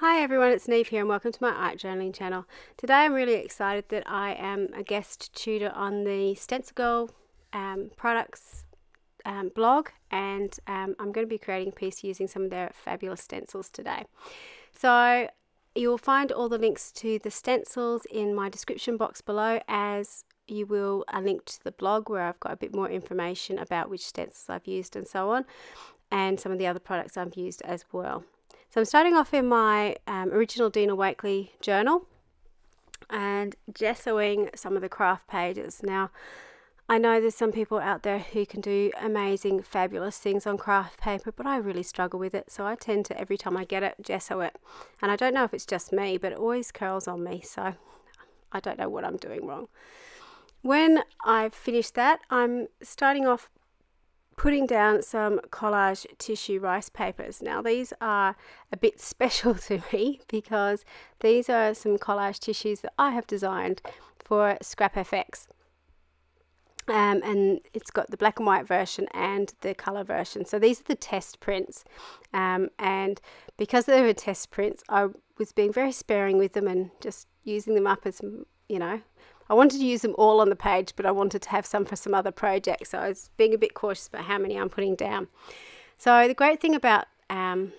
Hi everyone, it's Niamh here and welcome to my art journaling channel. Today I'm really excited that I am a guest tutor on the Stencil Girl um, products um, blog and um, I'm going to be creating a piece using some of their fabulous stencils today. So you'll find all the links to the stencils in my description box below as you will a link to the blog where I've got a bit more information about which stencils I've used and so on and some of the other products I've used as well. So I'm starting off in my um, original Dina Wakley journal and gessoing some of the craft pages. Now, I know there's some people out there who can do amazing, fabulous things on craft paper, but I really struggle with it. So I tend to, every time I get it, gesso it. And I don't know if it's just me, but it always curls on me. So I don't know what I'm doing wrong. When I've finished that, I'm starting off putting down some collage tissue rice papers. Now these are a bit special to me because these are some collage tissues that I have designed for Scrap FX. Um, and it's got the black and white version and the color version. So these are the test prints. Um, and because they were test prints, I was being very sparing with them and just using them up as, you know, I wanted to use them all on the page, but I wanted to have some for some other projects. So I was being a bit cautious about how many I'm putting down. So the great thing about um,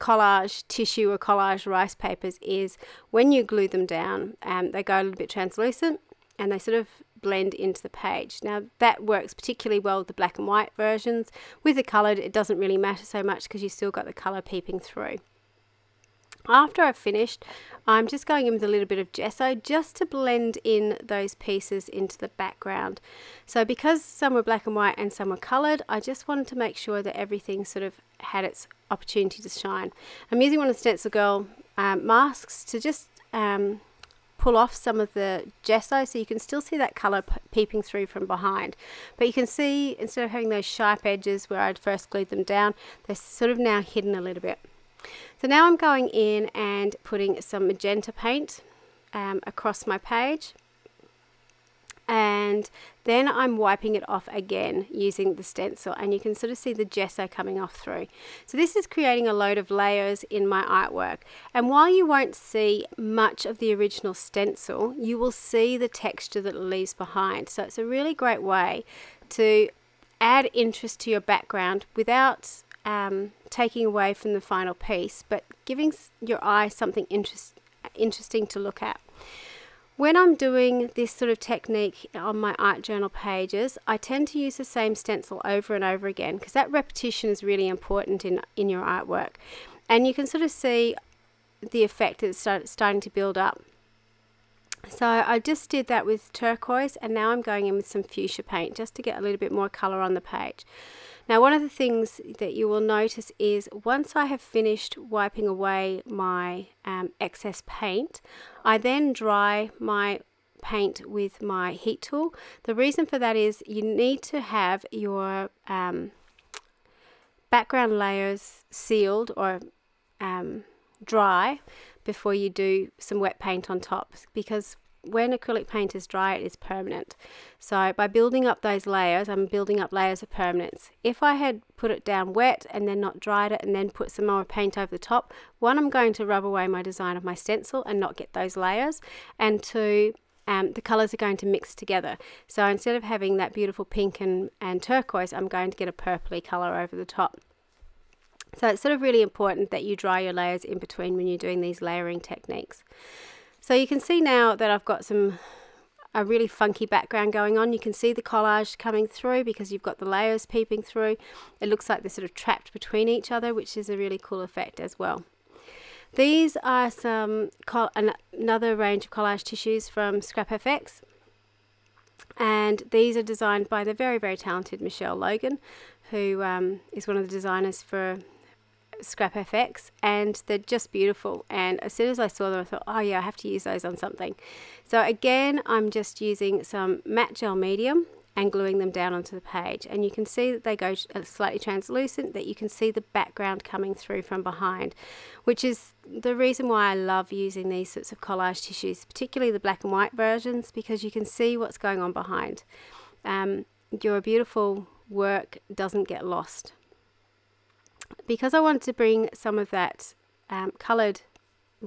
collage tissue or collage rice papers is when you glue them down, um, they go a little bit translucent and they sort of blend into the page. Now that works particularly well with the black and white versions. With the coloured, it doesn't really matter so much because you still got the colour peeping through. After I've finished, I'm just going in with a little bit of gesso just to blend in those pieces into the background. So because some were black and white and some were coloured, I just wanted to make sure that everything sort of had its opportunity to shine. I'm using one of the Stencil Girl um, masks to just um, pull off some of the gesso so you can still see that colour peeping through from behind. But you can see instead of having those sharp edges where I'd first glued them down, they're sort of now hidden a little bit. So now I'm going in and putting some magenta paint um, across my page and then I'm wiping it off again using the stencil and you can sort of see the gesso coming off through. So this is creating a load of layers in my artwork and while you won't see much of the original stencil you will see the texture that it leaves behind. So it's a really great way to add interest to your background without um, taking away from the final piece, but giving your eye something interest, interesting to look at. When I'm doing this sort of technique on my art journal pages, I tend to use the same stencil over and over again because that repetition is really important in, in your artwork. And you can sort of see the effect that's start, starting to build up. So I just did that with turquoise and now I'm going in with some fuchsia paint just to get a little bit more colour on the page. Now one of the things that you will notice is once I have finished wiping away my um, excess paint, I then dry my paint with my heat tool. The reason for that is you need to have your um, background layers sealed or um, dry before you do some wet paint on top because when acrylic paint is dry it is permanent. So by building up those layers I'm building up layers of permanence. If I had put it down wet and then not dried it and then put some more paint over the top one I'm going to rub away my design of my stencil and not get those layers and two um, the colors are going to mix together. So instead of having that beautiful pink and, and turquoise I'm going to get a purpley color over the top so it's sort of really important that you dry your layers in between when you're doing these layering techniques. So you can see now that I've got some a really funky background going on. You can see the collage coming through because you've got the layers peeping through. It looks like they're sort of trapped between each other, which is a really cool effect as well. These are some another range of collage tissues from Scrap FX. And these are designed by the very, very talented Michelle Logan, who um, is one of the designers for Scrap FX and they're just beautiful. And as soon as I saw them I thought oh yeah I have to use those on something. So again I'm just using some matte gel medium and gluing them down onto the page. And you can see that they go slightly translucent that you can see the background coming through from behind which is the reason why I love using these sorts of collage tissues particularly the black and white versions because you can see what's going on behind. Um, your beautiful work doesn't get lost because I wanted to bring some of that um, coloured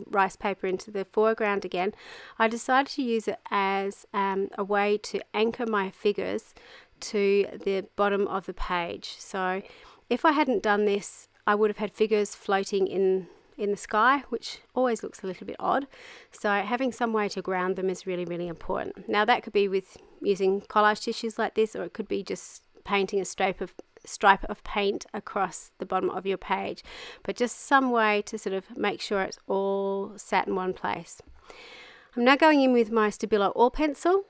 rice paper into the foreground again, I decided to use it as um, a way to anchor my figures to the bottom of the page. So if I hadn't done this, I would have had figures floating in in the sky, which always looks a little bit odd. So having some way to ground them is really, really important. Now that could be with using collage tissues like this, or it could be just painting a stripe of stripe of paint across the bottom of your page, but just some way to sort of make sure it's all sat in one place. I'm now going in with my Stabilo All pencil.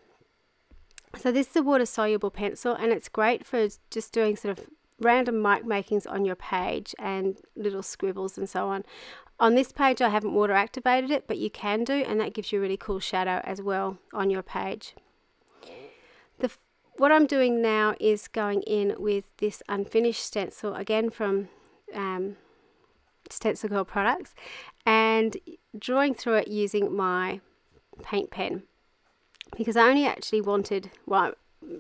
So this is a water soluble pencil and it's great for just doing sort of random mark makings on your page and little scribbles and so on. On this page I haven't water activated it but you can do and that gives you a really cool shadow as well on your page. What I'm doing now is going in with this unfinished stencil again from um, Stencil Girl products and drawing through it using my paint pen because I only actually wanted, well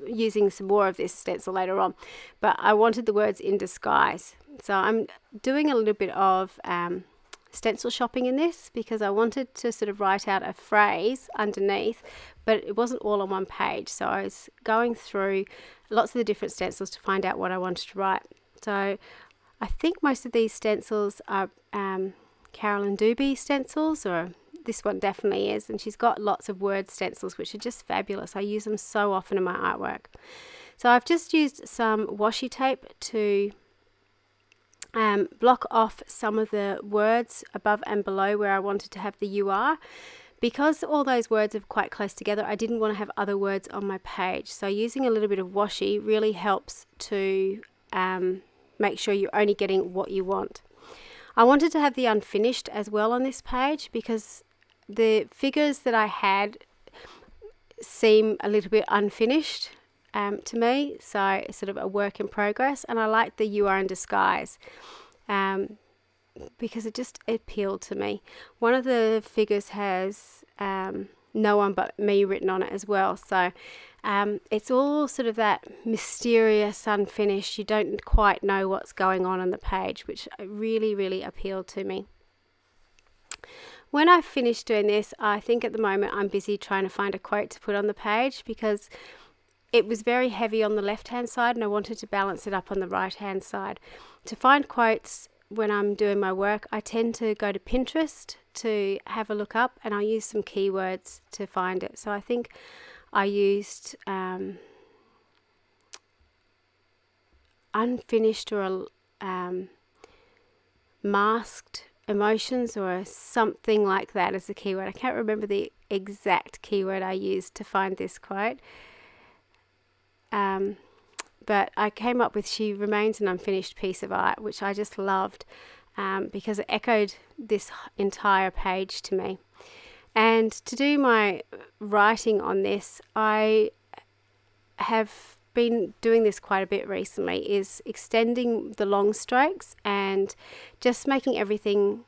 using some more of this stencil later on. But I wanted the words in disguise. So I'm doing a little bit of um, stencil shopping in this because I wanted to sort of write out a phrase underneath, but it wasn't all on one page. So I was going through lots of the different stencils to find out what I wanted to write. So I think most of these stencils are um, Carolyn Dube stencils or this one definitely is. And she's got lots of word stencils, which are just fabulous. I use them so often in my artwork. So I've just used some washi tape to um, block off some of the words above and below where I wanted to have the UR. Because all those words are quite close together, I didn't want to have other words on my page. So using a little bit of washi really helps to um, make sure you're only getting what you want. I wanted to have the unfinished as well on this page because the figures that I had seem a little bit unfinished um, to me, so it's sort of a work in progress. And I like the You Are in Disguise um, because it just appealed to me. One of the figures has um, No One But Me written on it as well, so um, it's all sort of that mysterious, unfinished. You don't quite know what's going on on the page, which really, really appealed to me. When I finish doing this, I think at the moment I'm busy trying to find a quote to put on the page because it was very heavy on the left hand side and I wanted to balance it up on the right hand side. To find quotes when I'm doing my work, I tend to go to Pinterest to have a look up and I use some keywords to find it. So I think I used um, unfinished or um, masked emotions or something like that as a keyword. I can't remember the exact keyword I used to find this quote. Um, but I came up with She Remains an Unfinished Piece of Art, which I just loved um, because it echoed this entire page to me. And to do my writing on this, I have been doing this quite a bit recently is extending the long strokes and just making everything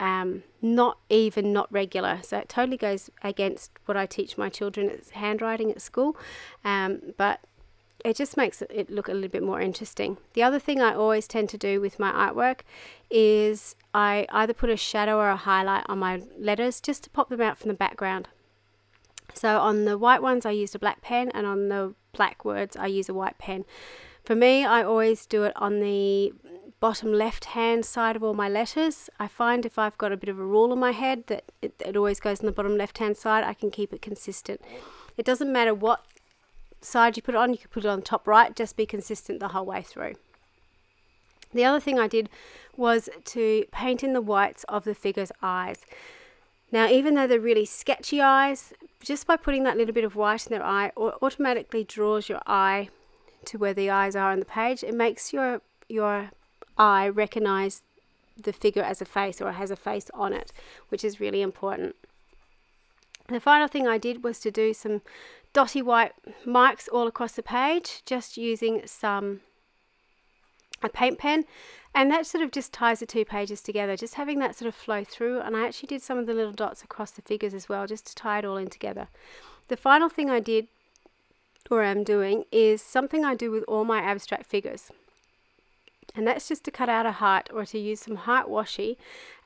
um, not even, not regular. So it totally goes against what I teach my children at handwriting at school. Um, but it just makes it look a little bit more interesting. The other thing I always tend to do with my artwork is I either put a shadow or a highlight on my letters just to pop them out from the background. So on the white ones I used a black pen and on the black words I use a white pen. For me I always do it on the bottom left hand side of all my letters. I find if I've got a bit of a rule in my head that it, it always goes on the bottom left hand side I can keep it consistent. It doesn't matter what side you put it on, you can put it on the top right, just be consistent the whole way through. The other thing I did was to paint in the whites of the figure's eyes. Now, even though they're really sketchy eyes, just by putting that little bit of white in their eye automatically draws your eye to where the eyes are on the page. It makes your your eye recognize the figure as a face or has a face on it, which is really important. The final thing I did was to do some dotty white marks all across the page, just using some a paint pen. And that sort of just ties the two pages together just having that sort of flow through. And I actually did some of the little dots across the figures as well just to tie it all in together. The final thing I did or am doing is something I do with all my abstract figures and that's just to cut out a heart or to use some heart washi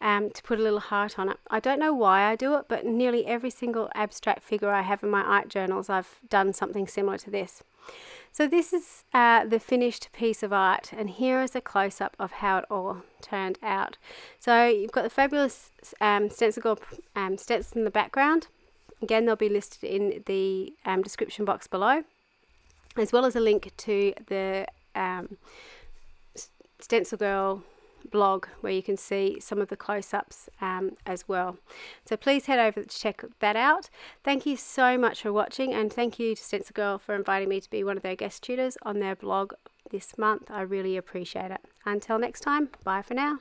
um, to put a little heart on it. I don't know why I do it, but nearly every single abstract figure I have in my art journals, I've done something similar to this. So this is uh, the finished piece of art, and here is a close-up of how it all turned out. So you've got the fabulous um, stencil um, stencils in the background. Again, they'll be listed in the um, description box below, as well as a link to the um, Stencil Girl blog where you can see some of the close-ups um, as well. So please head over to check that out. Thank you so much for watching and thank you to Stencil Girl for inviting me to be one of their guest tutors on their blog this month. I really appreciate it. Until next time, bye for now.